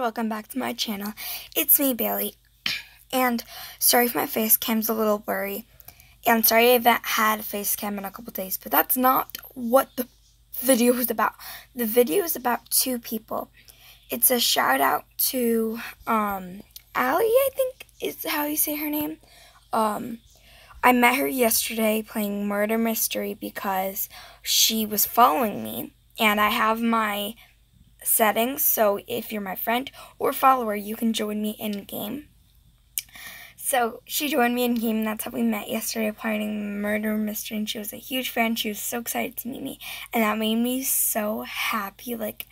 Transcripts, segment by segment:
welcome back to my channel. It's me, Bailey. And sorry if my face cam's a little blurry. And sorry I haven't had a face cam in a couple days, but that's not what the video is about. The video is about two people. It's a shout out to um Allie, I think is how you say her name. Um I met her yesterday playing Murder Mystery because she was following me and I have my settings. So if you're my friend or follower, you can join me in game. So she joined me in game, and that's how we met yesterday playing Murder Mystery. And she was a huge fan. She was so excited to meet me, and that made me so happy. Like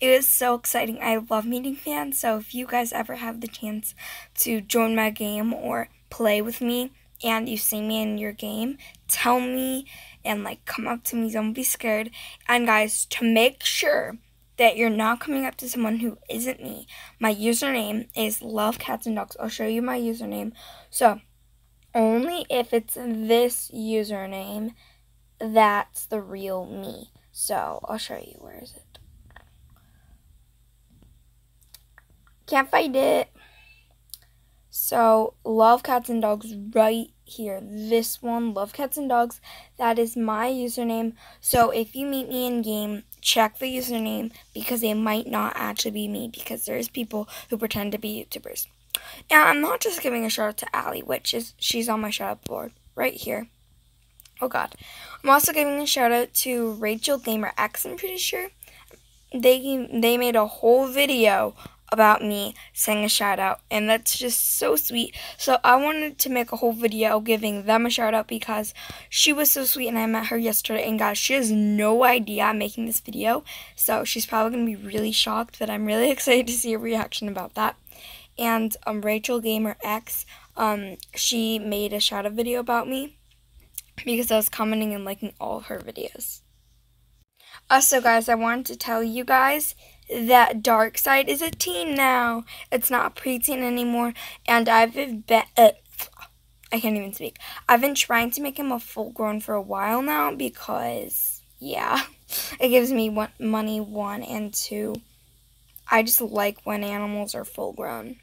it was so exciting. I love meeting fans. So if you guys ever have the chance to join my game or play with me, and you see me in your game, tell me and like come up to me. Don't be scared. And guys, to make sure that you're not coming up to someone who isn't me. My username is love cats and dogs. I'll show you my username. So, only if it's this username, that's the real me. So, I'll show you. Where is it? Can't find it. So, love cats and dogs right here. This one, love cats and dogs. That is my username. So, if you meet me in game, check the username because they might not actually be me because there's people who pretend to be YouTubers. Now, I'm not just giving a shout out to Allie, which is she's on my shout out board right here. Oh god. I'm also giving a shout out to Rachel Gamer X, I'm pretty sure. They they made a whole video about me saying a shout out and that's just so sweet. So i wanted to make a whole video giving them a shout out because she was so sweet and i met her yesterday and guys she has no idea i'm making this video so she's probably going to be really shocked but i'm really excited to see her reaction about that. And um, rachel gamer x um, she made a shout out video about me because i was commenting and liking all her videos. Also guys i wanted to tell you guys that Dark Side is a teen now. It's not preteen anymore. And I've been, uh, I can't even speak. I've been trying to make him a full grown for a while now because, yeah, it gives me one, money, one, and two. I just like when animals are full grown.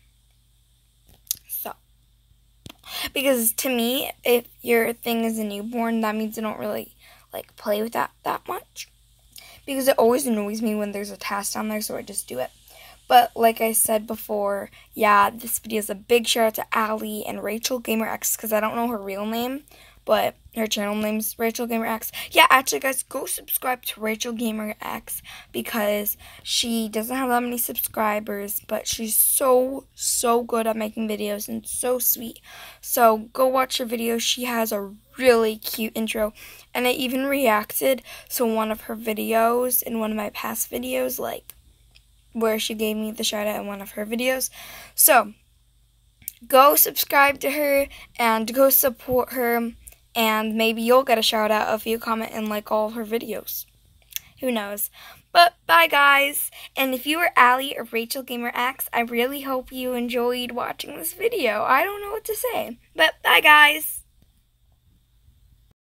So, because to me, if your thing is a newborn, that means you don't really like play with that that much because it always annoys me when there's a task down there, so I just do it. But like I said before, yeah, this video is a big shout out to Allie and Rachel Gamer X because I don't know her real name, but her channel name's Rachel Gamer X. Yeah, actually, guys, go subscribe to Rachel Gamer X because she doesn't have that many subscribers, but she's so, so good at making videos and so sweet. So go watch her video. She has a really cute intro, and I even reacted to one of her videos in one of my past videos, like where she gave me the shout out in one of her videos. So, go subscribe to her and go support her and maybe you'll get a shout out if you comment and like all her videos. Who knows? But bye guys! And if you were Allie or Rachel Gamer X, I really hope you enjoyed watching this video. I don't know what to say. But bye guys!